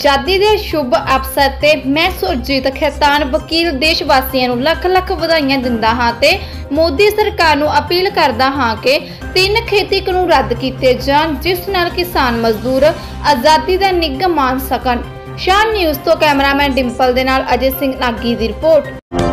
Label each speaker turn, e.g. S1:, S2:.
S1: ਆਜ਼ਾਦੀ ਦੇ ਸ਼ੁਭ ਅਵਸਰ ਤੇ ਮੈਂ ਸੁਰਜੀਤ ਖੇਤਾਨ ਵਕੀਲ ਦੇਸ਼ ਵਾਸੀਆਂ ਨੂੰ ਲੱਖ ਲੱਖ ਵਧਾਈਆਂ ਦਿੰਦਾ ਹਾਂ ਤੇ ਮੋਦੀ ਸਰਕਾਰ ਨੂੰ ਅਪੀਲ ਕਰਦਾ ਹਾਂ ਕਿ ਤਿੰਨ ਖੇਤੀ ਕਾਨੂੰਨ ਰੱਦ ਕੀਤੇ ਜਾਣ, ਜਿਸ ਨਾਲ ਕਿਸਾਨ ਮਜ਼ਦੂਰ ਆਜ਼ਾਦੀ ਦਾ ਨਿੱਘ ਮਾਣ ਸਕਣ। ਸ਼ਾਨ ਨਿਊਜ਼ ਤੋਂ ਕੈਮਰਾਮੈਨ ਡਿੰਪਲ ਦੇ ਨਾਲ ਅਜੇ ਸਿੰਘ ਨਾਗੀ ਦੀ ਰਿਪੋਰਟ।